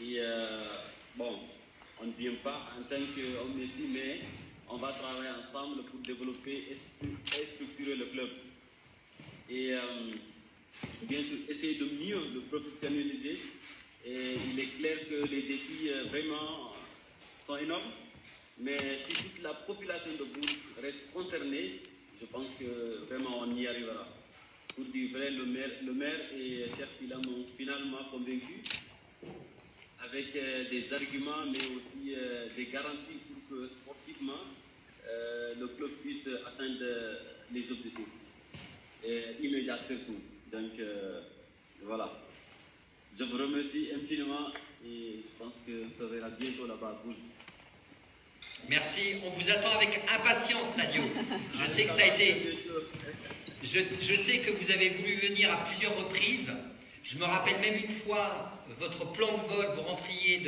Et bon, on ne vient pas en tant qu'homme ici, mais on va travailler ensemble pour développer et structurer le club. Et bien sûr, essayer de mieux le professionnaliser. Et il est clair que les défis vraiment sont énormes. Mais si toute la population de Bourg reste concernée, je pense que vraiment on y arrivera. Pour dire vrai, le maire, et Cheikh Sila m'ont finalement convaincu avec euh, des arguments mais aussi euh, des garanties pour que sportivement euh, le club puisse atteindre les objectifs. Et immédiat surtout. Donc voilà. Je vous remercie infiniment et je pense que ça verra bientôt là-bas à Bourges. Merci. On vous attend avec impatience, Sadio. Je sais que ça a été. Je, sais que vous avez voulu venir à plusieurs reprises. Je me rappelle même une fois votre plan de vol, vous rentriez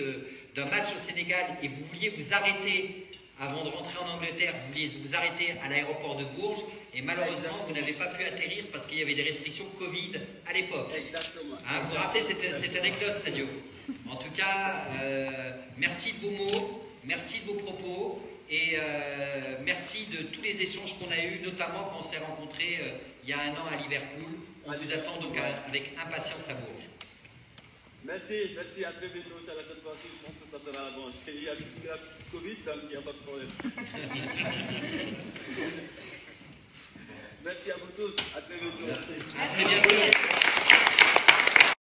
d'un match au Sénégal et vous vouliez vous arrêter avant de rentrer en Angleterre, vous vouliez vous arrêter à l'aéroport de Bourges et malheureusement vous n'avez pas pu atterrir parce qu'il y avait des restrictions Covid à l'époque. Exactement. Hein, vous vous rappelez cette, anecdote, Sadio? En tout cas, euh, merci de vos mots. Merci de vos propos et euh, merci de tous les échanges qu'on a eus, notamment quand on s'est rencontrés euh, il y a un an à Liverpool. On vous attend donc avec impatience à Bourges. Merci, merci, à très bientôt. À la semaine prochaine, je pense que ça sera bon. Il y a la Covid, donc il n'y a pas de problème. merci à vous tous, à très bientôt. Merci. À très bientôt.